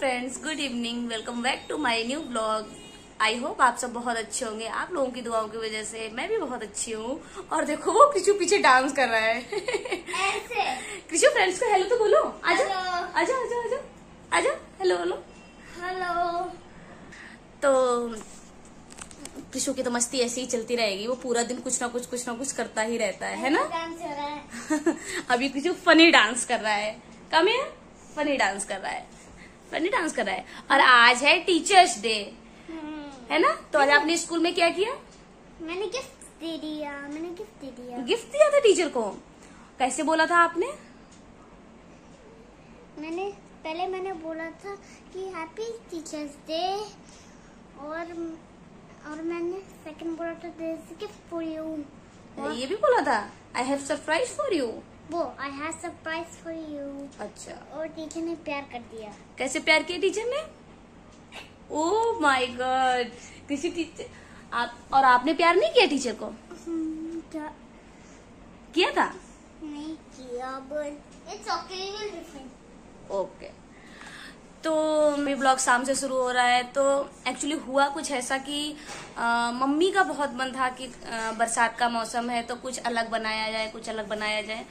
Friends good evening welcome back to my new blog I hope आप सब बहुत अच्छे होंगे। आप लोगों की दुआओं की वजह से मैं भी बहुत अच्छी हूँ। और देखो वो किचू पीछे डांस कर रहा है। ऐसे। किचू फ्रेंड्स को हेलो तो बोलो। आजा। आजा आजा आजा। आजा। हेलो बोलो हेलो तो किशु की तो मस्ती ऐसी ही चलती रहेगी। वो पूरा दिन कुछ ना कुछ कुछ ना कुछ करता ही रहता है है ना? हो। अभी किसी फनी डांस कर रहा है। कम है फनी डांस कर रहा है। फनी डांस कर रहा है। और आज है टीचर्स डे है ना? तो आज आपने स्कूल में क्या किया? मैंने गिफ्ट दे दिया मैंने गिफ्ट दे दिया। गिफ्ट दिया था टीचर को? कैसे बोला था आपने? मैंने पहले मैंने बोला था कि हैप्पी टीचर्स डे और और मैंने सेकंड बोला था दिस गिफ्ट फॉर यू ये भी बोला था I have surprise for you वो I have surprise for you अच्छा। और टीचर ने प्यार कर दिया। कैसे प्यार किया टीचर ने? ओ माय गॉड किसी टीचर आप और आपने प्यार नहीं किया टीचर को? हम्म, क्या? किया था? नहीं किया but it's okay will different okay तो मेरी ब्लॉग शाम से शुरू हो रहा है तो एक्चुअली हुआ कुछ ऐसा कि अ, मम्मी का बहुत मन था कि अ, बरसात का मौसम है तो कुछ अलग बनाया जाए कुछ अलग बनाया जाए।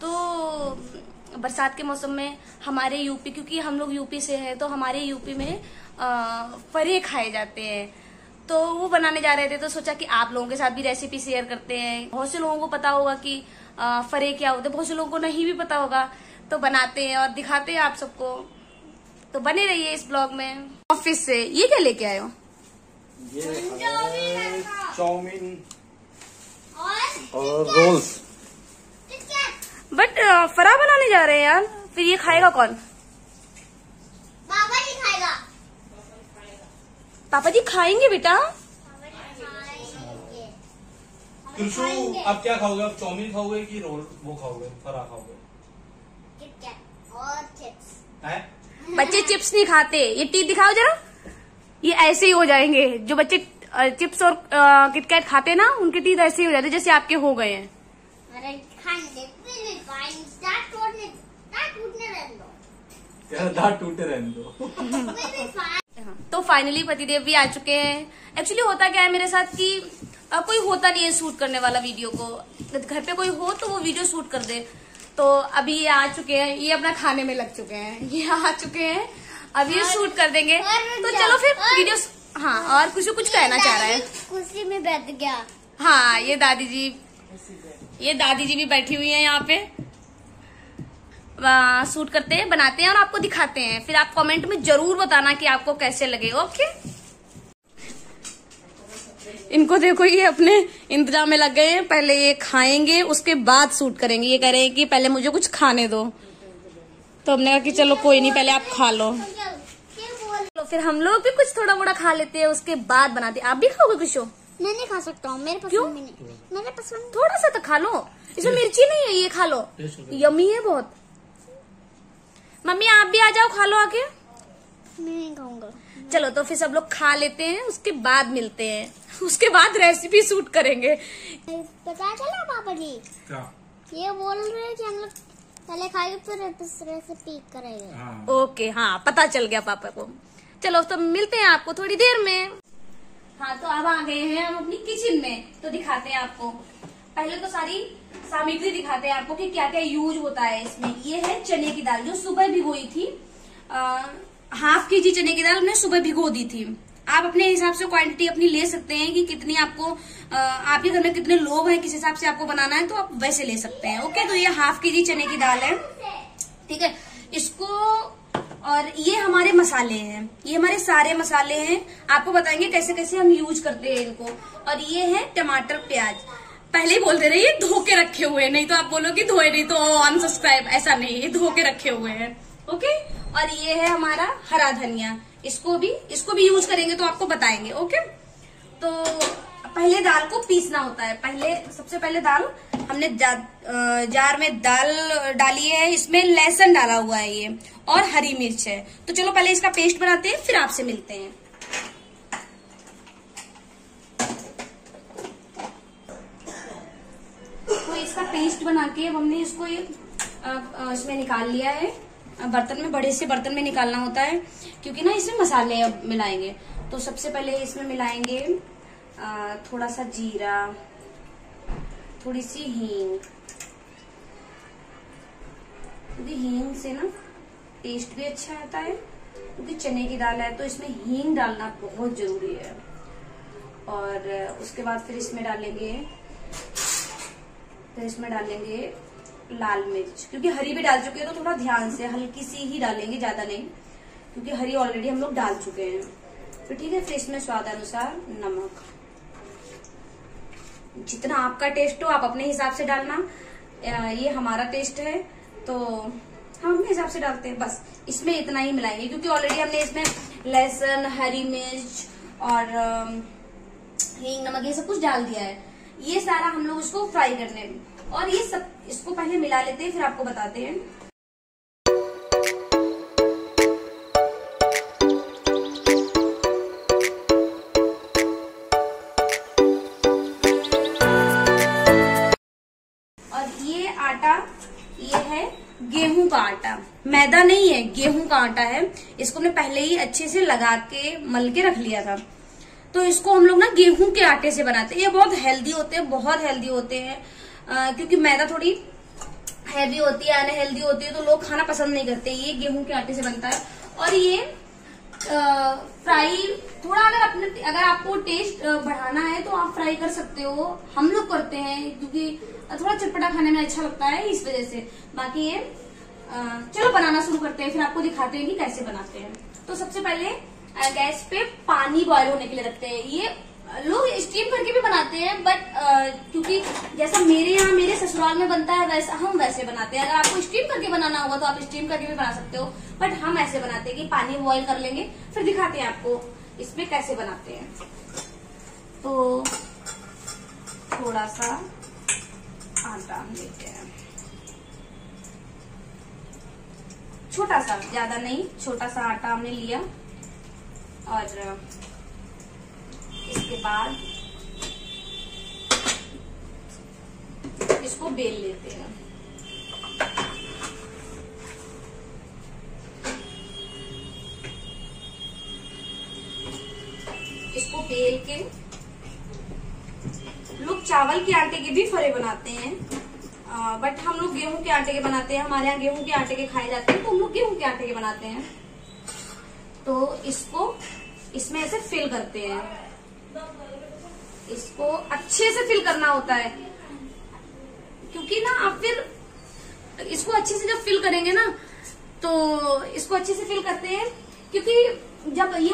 तो बरसात के मौसम में हमारे यूपी क्योंकि हम लोग यूपी से हैं तो हमारे यूपी में फरे खाए जाते हैं। तो वो बनाने जा रहे थे तो सोचा कि आप लोगों के साथ भी रेसिपी शेयर करते हैं। बहुत से लोगों को पता होगा कि फरे क्या होते हैं। बहुत से लोगों को नहीं भी पता होगा। तो बनाते हैं और दिखाते हैं आप सबको। तो बने रहिए इस ब्लॉग में। ऑफ़िस से। ये क्या लेके आए हो? ये चाउमीन और और रोल्स। बट फरा बनाने जा रहे हैं यार। फिर ये खाएगा कौन? बाबा जी खाएगा। पापा जी खाएँगे बेटा। नहीं अब क्या खाओगे? अब चाउमीन खाओगे कि रोल वो खाओगे फरा खाओगे? और चिप्स। बच्चे चिप्स नहीं खाते। ये टीथ दिखाओ जरा। ये ऐसे ही हो जाएँगे। जो बच्चे चिप्स और किटकैट खाते हैं ना उनके टीथ ऐसे ही हो जाते जैसे आपके हो गए हैं। टूटे रहने दो तो फाइनली पतिदेव भी आ चुके हैं। एक्चुअली होता क्या है मेरे साथ कि कोई होता नहीं है शूट करने वाला वीडियो को। घर पे कोई हो तो वो वीडियो शूट कर दे। तो अभी ये आ चुके हैं ये अपना खाने में लग चुके हैं। ये आ चुके हैं। अब ये शूट कर देंगे। तो चलो फिर और- वीडियो हाँ और कुछ कुछ कहना चाह रहा है। कुर्सी में बैठ गया। हाँ ये दादी जी ये दादी जी भी बैठी हुई है यहाँ पे। शूट करते हैं बनाते हैं और आपको दिखाते हैं। फिर आप कमेंट में ज़रूर बताना कि आपको कैसे लगे ओके इनको देखो ये अपने इंतज़ाम में लग गए हैं। पहले ये खाएँगे उसके बाद शूट करेंगे। ये कह रहे हैं कि पहले मुझे कुछ खाने दो। तो हमने कहा कि चलो कोई नहीं पहले आप खा लो। फिर तो फिर हम लोग भी कुछ थोड़ा मोड़ा खा लेते हैं उसके बाद बनाते आप भी खाओगे कुछ? मैं नहीं खा सकता हूँ मेरे क्यों? पसंद मेरे पसंद थोड़ा सा तो खा लो। इसमें मिर्ची नहीं है ये खा लो। यमी है बहुत। मम्मी आप भी आ जाओ खा लो आके। नहीं खाऊँगा। चलो तो फिर सब लोग खा लेते हैं उसके बाद मिलते हैं। उसके बाद रेसिपी शूट करेंगे। पता चला पापा जी? क्या? ये बोल रहे हैं कि हम लोग पहले खाएँगे फिर रेसिपी करेंगे। हाँ। ओके हाँ पता चल गया पापा को। चलो तो मिलते हैं आपको थोड़ी देर में। हाँ तो अब आ गए हैं हम अपनी किचन में। तो दिखाते हैं आपको। पहले तो सारी सामग्री दिखाते हैं आपको कि क्या क्या यूज़ होता है इसमें। ये है चने की दाल जो सुबह भिगोई थी। आ, हाफ़ के जी चने की दाल हमने सुबह भिगो दी थी। आप अपने हिसाब से क्वांटिटी अपनी ले सकते हैं कि कितनी आपको आपके घर में कितने लोग हैं किस हिसाब से आपको बनाना है तो आप वैसे ले सकते हैं। ओके तो ये हाफ़ के जी चने की दाल है। ठीक है? इसको और ये हमारे मसाले हैं। ये हमारे सारे मसाले हैं। आपको बताएँगे कैसे कैसे हम यूज़ करते हैं इनको। और ये है टमाटर प्याज। पहले ही बोल दे रहे ये धोके रखे हुए नहीं तो आप बोलो कि धोए नहीं तो अनसब्सक्राइब ऐसा नहीं ये धोके रखे हुए हैं। ओके और ये है हमारा हरा धनिया। इसको भी इसको भी यूज़ करेंगे तो आपको बताएँगे ओके तो पहले दाल को पीसना होता है। पहले सबसे पहले दाल हमने जा, जार में दाल डाली है इसमें लहसुन डाला हुआ है ये और हरी मिर्च है। तो चलो पहले इसका पेस्ट बनाते हैं फिर आपसे मिलते हैं तो इसका बना के अब हमने इसको ये इसमें निकाल लिया है। बर्तन में, बड़े से बर्तन में निकालना होता है, क्योंकि ना इसमें मसाले अब मिलाएँगे। तो सबसे पहले इसमें मिलाएँगे थोड़ा सा जीरा थोड़ी सी हींग। क्योंकि हींग से ना टेस्ट भी अच्छा आता है, क्योंकि चने की दाल है तो इसमें हींग डालना बहुत ज़रूरी है। और उसके बाद फिर इसमें डालेंगे फिर इसमें डालेंगे लाल मिर्च। क्योंकि हरी भी डाल चुके हैं तो थोड़ा ध्यान से, हल्की सी ही डालेंगे, ज़्यादा नहीं। क्योंकि हरी ऑलरेडी हम लोग डाल चुके हैं। तो ठीक है, फिर इसमें स्वाद अनुसार नमक। जितना आपका टेस्ट हो, आप अपने हिसाब से डालना। ये हमारा टेस्ट है तो हम अपने हिसाब से डालते हैं। बस, इसमें इतना ही मिलाएँगे। क्योंकि ऑलरेडी हमने इसमें लहसुन, हरी मिर्च और हींग, नमक, ये सब कुछ डाल दिया है। ये सारा हम लोग इसको फ्राई करने और ये सब इसको पहले मिला लेते हैं, फिर आपको बताते हैं। और ये आटा, ये है गेहूँ का आटा। मैदा नहीं है, गेहूँ का आटा है। इसको हमने पहले ही अच्छे से लगा के, मल के रख लिया था। तो इसको हम लोग ना गेहूँ के आटे से बनाते हैं। ये बहुत हेल्दी होते हैं, बहुत हेल्दी होते हैं। क्योंकि मैदा थोड़ी हैवी होती है अनहेल्दी होती है तो लोग खाना पसंद नहीं करते। ये गेहूँ के आटे से बनता है। और ये फ्राई थोड़ा अगर अपने, अगर आपको टेस्ट बढ़ाना है तो आप फ्राई कर सकते हो। हम लोग करते हैं, क्योंकि थोड़ा चटपटा खाने में अच्छा लगता है इस वजह से। बाकी ये चलो बनाना शुरू करते हैं, फिर आपको दिखाते हैं कि कैसे बनाते हैं। तो सबसे पहले गैस पे पानी बॉयल होने के लिए रखते हैं। ये, लोग स्टीम करके भी बनाते हैं बट क्योंकि जैसा मेरे यहाँ, मेरे ससुराल में बनता है, वैसा, हम वैसे बनाते हैं। अगर आपको स्टीम करके बनाना होगा तो आप स्टीम करके भी बना सकते हो। बट हम ऐसे बनाते हैं कि पानी बॉयल कर लेंगे, फिर दिखाते हैं आपको इसमें कैसे बनाते हैं। तो थोड़ा सा आटा लेते हैं। छोटा सा ज़्यादा नहीं छोटा सा आटा हमने लिया। और इसके बाद इसको बेल लेते हैं। इसको बेल के लोग चावल के आटे के भी फरे बनाते हैं। आ, बट हम लोग गेहूँ के आटे के बनाते हैं हमारे यहाँ गेहूँ के आटे के खाए जाते हैं तो हम लोग गेहूँ के आटे के बनाते हैं। तो इसको, इसमें ऐसे फिल करते हैं। इसको अच्छे से फिल करना होता है। क्योंकि ना आप फिर, इसको अच्छे से जब फिल करेंगे ना तो इसको अच्छे से फिल करते हैं। क्योंकि जब ये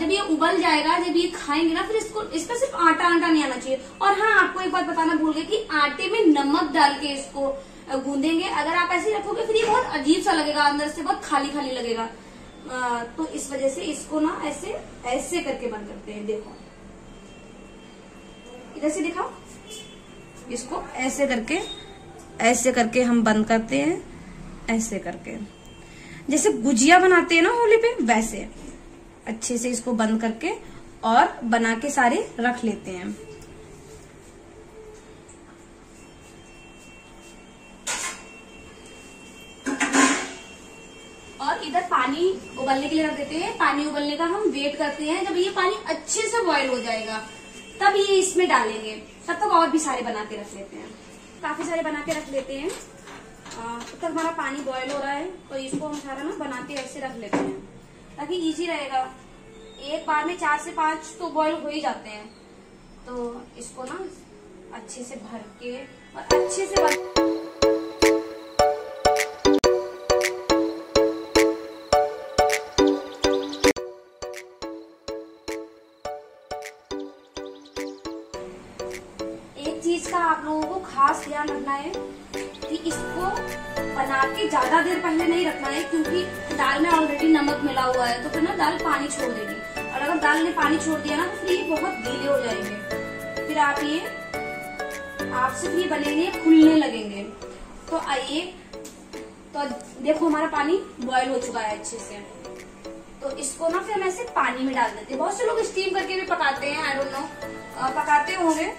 जब ये उबल जाएगा, जब ये खाएँगे ना, फिर इसको इसका सिर्फ़ आटा आटा नहीं आना चाहिए। और हाँ आपको एक बात बताना भूल गए कि आटे में नमक डाल के इसको गूंदेंगे। अगर आप ऐसे रखोगे, फिर ये बहुत अजीब सा लगेगा, अंदर से बहुत खाली खाली लगेगा। तो इस वजह से इसको ना ऐसे ऐसे करके बंद करते हैं, देखो। इधर से दिखाओ। इसको ऐसे करके ऐसे करके हम बंद करते हैं, ऐसे करके। जैसे गुजिया बनाते हैं ना होली पे, वैसे। अच्छे से इसको बंद करके और बना के सारे रख लेते हैं। इधर पानी उबलने के लिए रख देते हैं। पानी उबलने का हम वेट करते हैं। जब ये पानी अच्छे से बॉईल हो जाएगा, तब ये इसमें डालेंगे। तब तक और भी सारे बना के रख लेते हैं। काफ़ी सारे बना के रख लेते हैं। तब तक हमारा पानी बॉयल हो रहा है तो इसको हम सारा ना बना के ऐसे रख लेते हैं। ताकि इजी रहेगा। एक बार में चार से पाँच तो बॉयल हो ही जाते हैं। तो इसको ना अच्छे से भर के और अच्छे से बन खास ध्यान रखना है कि इसको बना के ज़्यादा देर पहले नहीं रखना है, क्योंकि दाल में ऑलरेडी नमक मिला हुआ है तो फिर ना दाल पानी छोड़ देगी। और अगर दाल ने पानी छोड़ दिया ना तो फिर ये बहुत गीले हो जाएँगे। फिर आप ये आपसे भी बनेंगे, खुलने लगेंगे। तो आइए तो देखो हमारा पानी बॉयल हो चुका है अच्छे से। तो इसको ना फिर हम ऐसे पानी में डाल देते हैं। बहुत से लोग स्टीम करके भी पकाते हैं आई डोंट नो पकाते होंगे।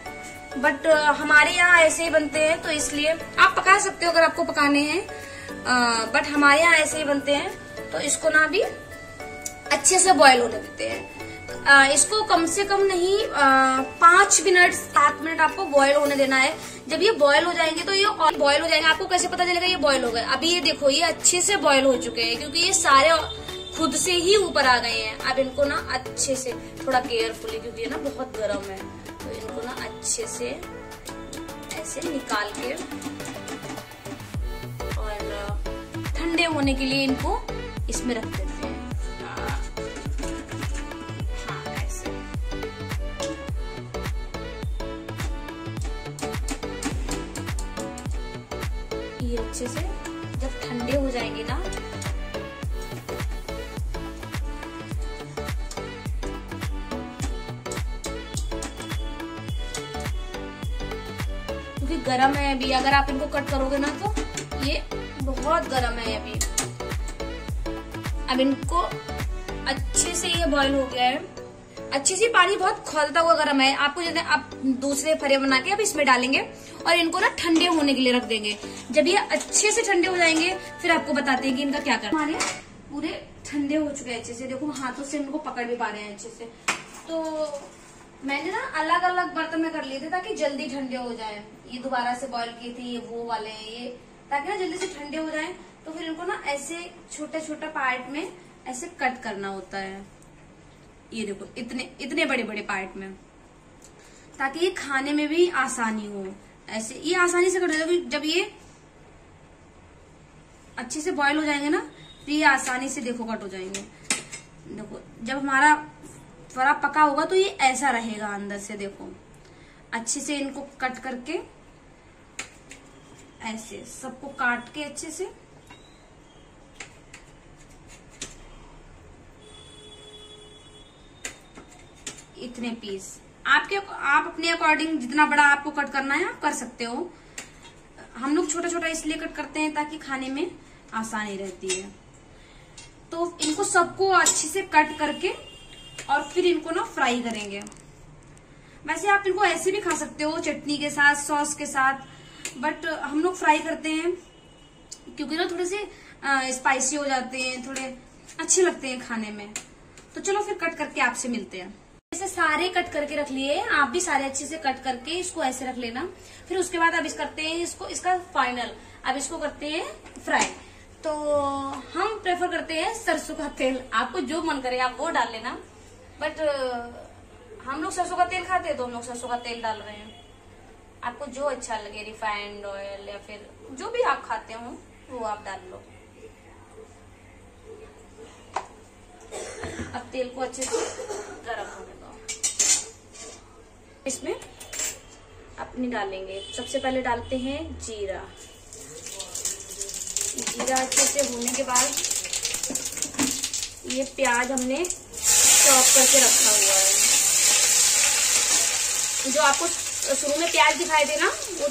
बट हमारे यहाँ ऐसे ही बनते हैं तो इसलिए आप पका सकते हो अगर आपको पकाने हैं। बट हमारे यहाँ ऐसे ही बनते हैं तो इसको ना अभी अच्छे से बॉयल होने देते हैं। आ, इसको कम से कम नहीं पाँच मिनट सात मिनट आपको बॉयल होने देना है। जब ये बॉयल हो जाएँगे तो ये बॉईल हो जाएँगे। आपको कैसे पता चलेगा ये बॉयल हो गए अभी ये देखो ये अच्छे से बॉयल हो चुके हैं क्योंकि ये सारे खुद से ही ऊपर आ गए हैं। अब इनको ना अच्छे से, थोड़ा केयरफुली क्योंकि ना बहुत गर्म है तो इनको ना अच्छे से ऐसे निकाल के और, ठंडे होने के लिए इनको इसमें रख देते हैं। हाँ अच्छे से जब ठंडे हो जाएँगे ना गरम है अभी, अगर आप इनको कट करोगे ना तो। ये बहुत गरम है अभी। अब इनको अच्छे से ये बॉईल हो गया है। अच्छे से पानी बहुत खोलता हुआ गर्म है। आपको जैसे आप दूसरे फरे बना के अब इसमें डालेंगे और इनको ना ठंडे होने के लिए रख देंगे। जब ये अच्छे से ठंडे हो जाएँगे, फिर आपको बताते हैं कि इनका क्या करना हमारे पूरे ठंडे हो चुके हैं अच्छे से। देखो हाथों से इनको पकड़ भी पा रहे हैं अच्छे से। तो मैंने ना अलग अलग बर्तन में कर लिए थे ताकि जल्दी ठंडे हो जाए। ये दोबारा से बॉईल किए थे, ये वो वाले हैं ये, ताकि ना जल्दी से ठंडे हो जाए। तो फिर इनको ना ऐसे छोटे छोटे पार्ट में ऐसे कट करना होता है। ये देखो, इतने इतने बड़े बड़े पार्ट में। ताकि ये खाने में भी आसानी हो। ऐसे, ये आसानी से जाएगा जब ये अच्छे से बॉयल हो जाएँगे ना तो ये आसानी से देखो कट हो जाएँगे। देखो, जब हमारा फरा पका होगा तो ये ऐसा रहेगा अंदर से, देखो। अच्छे से इनको कट करके, ऐसे, सबको काट के अच्छे से। इतने पीस। आपके, आप अपने अकॉर्डिंग जितना बड़ा आपको कट करना है, आप कर सकते हो। हम लोग छोटा छोटा इसलिए कट करते हैं ताकि खाने में आसानी रहती है। तो इनको सबको अच्छे से कट करके और फिर इनको ना फ्राई करेंगे। वैसे आप इनको ऐसे भी खा सकते हो, चटनी के साथ सॉस के साथ बट हम लोग फ्राई करते हैं, क्योंकि ना थोड़े से स्पाइसी हो जाते हैं, थोड़े अच्छे लगते हैं खाने में। तो चलो फिर कट करके आपसे मिलते हैं। ऐसे सारे कट करके रख लिए, आप भी सारे अच्छे से कट करके इसको ऐसे रख लेना। फिर उसके बाद अब इस करते हैं इसको, इसका फाइनल अब इसको करते हैं फ्राई तो हम प्रेफर करते हैं सरसों का तेल। आपको जो मन करे आप वो डाल लेना। बट हम लोग सरसों का तेल खाते हैं तो हम लोग सरसों का तेल डाल रहे हैं। आपको जो अच्छा लगे रिफाइंड ऑयल या फिर जो भी आप खाते हो, वो आप डाल लो। अब तेल को अच्छे से गर्म होने दो। इसमें अपनी डालेंगे। सबसे पहले डालते हैं जीरा। जीरा अच्छे से होने के बाद ये प्याज हमने चॉप करके रखा हुआ है। जो आपको शुरू में प्याज दिखाई देना वो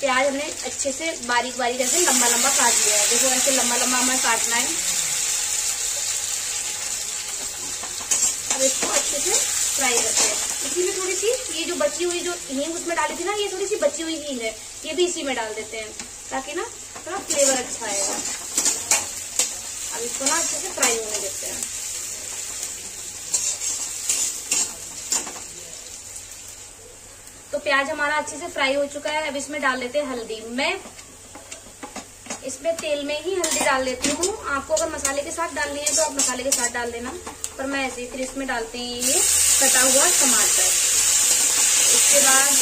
प्याज हमने अच्छे से बारीक बारीक ऐसे लंबा लंबा काट लिया है। देखो ऐसे लंबा लंबा हमें काटना है। अब इसको अच्छे से फ्राई करते हैं। इसी में थोड़ी सी ये जो बची हुई जो हींग उसमें डाली थी ना, ये थोड़ी सी बची हुई हींग है। ये भी इसी में डाल देते हैं, ताकि ना थोड़ा फ्लेवर अच्छा आएगा अब इसको ना अच्छे से फ्राई होने देते हैं। तो प्याज हमारा अच्छे से फ्राई हो चुका है। अब इसमें डाल देते हैं हल्दी। मैं इसमें तेल में ही हल्दी डाल देती हूँ। आपको अगर मसाले के साथ डालनी है तो आप मसाले के साथ डाल देना। पर मैं ऐसे फिर इसमें डालते हैं ये कटा हुआ टमाटर। उसके बाद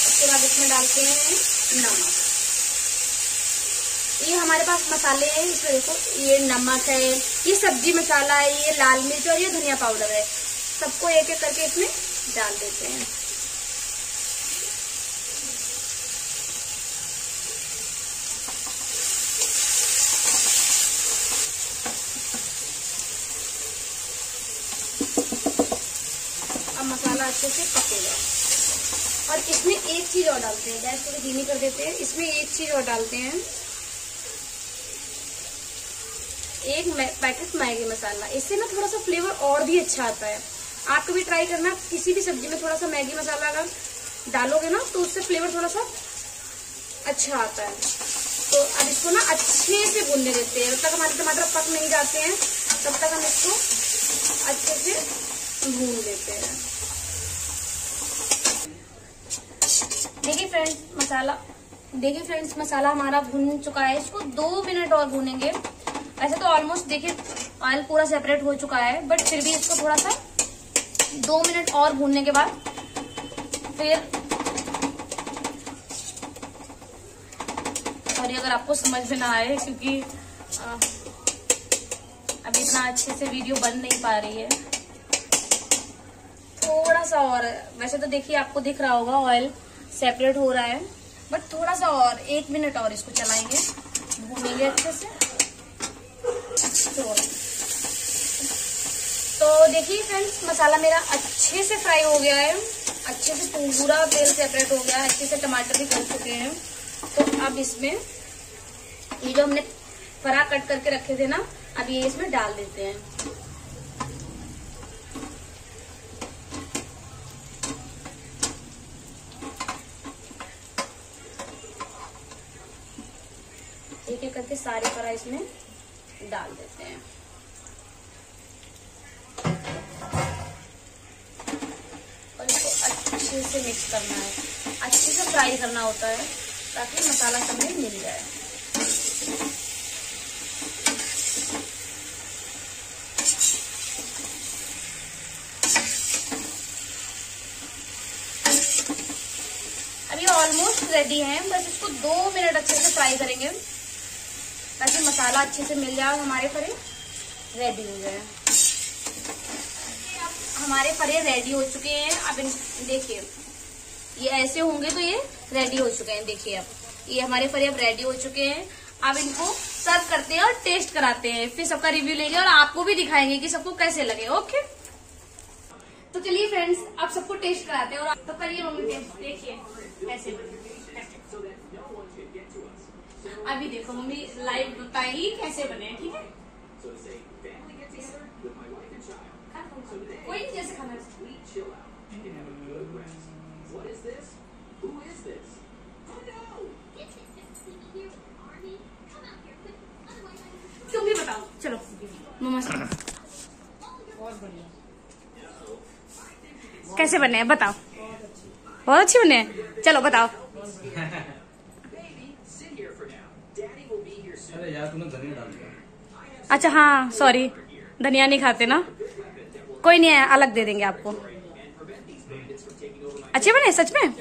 उसके बाद इसमें डालते हैं नमक। ये हमारे पास मसाले हैं। इसमें देखो, ये नमक है, ये सब्ज़ी मसाला है, ये लाल मिर्च और ये धनिया पाउडर है। सबको एक एक करके इसमें डाल देते हैं। अब मसाला अच्छे से पकेगा और इसमें एक चीज़ और डालते हैं। गैस थोड़ी धीमी कर देते हैं। इसमें एक चीज़ और डालते हैं। एक पैकेट मैगी मसाला। इससे ना थोड़ा सा फ्लेवर और भी अच्छा आता है। आप कभी ट्राई करना किसी भी सब्ज़ी में थोड़ा सा मैगी मसाला अगर डालोगे ना तो उससे फ्लेवर थोड़ा सा अच्छा आता है। तो अब इसको ना अच्छे से भूनने देते हैं। जब तक हमारे टमाटर पक नहीं जाते हैं, तब तक हम इसको अच्छे से भून देते हैं। देखिए फ्रेंड्स मसाला। देखिए फ्रेंड्स मसाला हमारा भून चुका है। इसको दो मिनट और भूनेंगे। वैसे तो ऑलमोस्ट देखिए ऑयल पूरा सेपरेट हो चुका है बट फिर भी इसको थोड़ा सा दो मिनट और भूनने के बाद फिर सॉरी अगर आपको समझ में ना आए क्योंकि अभी इतना अच्छे से वीडियो बन नहीं पा रही है। थोड़ा सा और वैसे तो देखिए आपको दिख रहा होगा ऑयल सेपरेट हो रहा है बट थोड़ा सा और एक मिनट और इसको चलाएँगे भूनेंगे अच्छे से। तो, तो देखिए फ्रेंड्स मसाला मेरा अच्छे से फ्राई हो गया है। अच्छे से पूरा तेल सेपरेट हो गया है। अच्छे से टमाटर भी गल चुके हैं। तो अब इसमें ये जो हमने फरा कट करके रखे थे ना, अब ये इसमें डाल देते हैं। एक एक करके सारे फरा इसमें डाल देते हैं। अच्छे से मिक्स करना है। अच्छे से फ्राई करना होता है, ताकि मसाला में मिल जाए। अभी ऑलमोस्ट रेडी है, बस इसको दो मिनट अच्छे से फ्राई करेंगे। ताकि मसाला अच्छे से मिल जाए हमारे फरे रेडी हो जाए। हमारे फरे रेडी हो चुके हैं। अब देखिए, ये ऐसे होंगे तो ये रेडी हो चुके हैं, देखिए अब। ये हमारे फरे अब रेडी हो चुके हैं। अब इनको सर्व करते हैं और टेस्ट कराते हैं। फिर सबका रिव्यू लेंगे और आपको भी दिखाएँगे कि सबको कैसे लगे ओके तो चलिए फ्रेंड्स आप सबको टेस्ट कराते हैं और तो करिए मम्मी टेस्ट देखिए, कैसे अभी देखो मम्मी लाइव बताएगी कैसे बने, ठीक है? कोई नहीं जैसे खाना है। तुम भी बताओ चलो मम्मा से कैसे बने हैं? बताओ। बहुत अच्छे बने हैं। चलो बताओ। अरे यार तूने धनिया डाल दिया। अच्छा हाँ सॉरी धनिया नहीं खाते ना? कोई नहीं है, अलग दे देंगे आपको। अच्छे बने, सच में?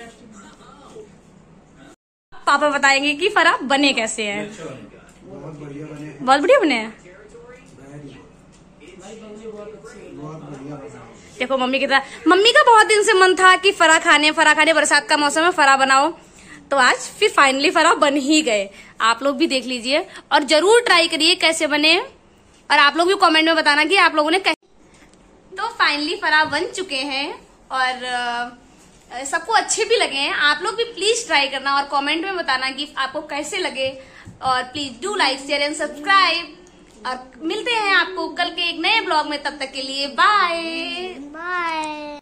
पापा बताएँगे कि फरा बने कैसे हैं। बहुत बढ़िया बने हैं। देखो, मम्मी की तरह मम्मी का बहुत दिन से मन था कि फरा खाने फरा खाने, बरसात का मौसम है, फरा बनाओ। तो आज फिर फाइनली फरा बन ही गए। आप लोग भी देख लीजिए और ज़रूर ट्राई करिए कैसे बने। और आप लोग भी कमेंट में बताना कि आप लोगों ने कैसे तो फाइनली फरा बन चुके हैं और सबको अच्छे भी लगे हैं। आप लोग भी प्लीज़ ट्राई करना और कमेंट में बताना कि आपको कैसे लगे। और please do like share and subscribe और मिलते हैं आपको कल के एक नए ब्लॉग में, तब तक के लिए बाय बाय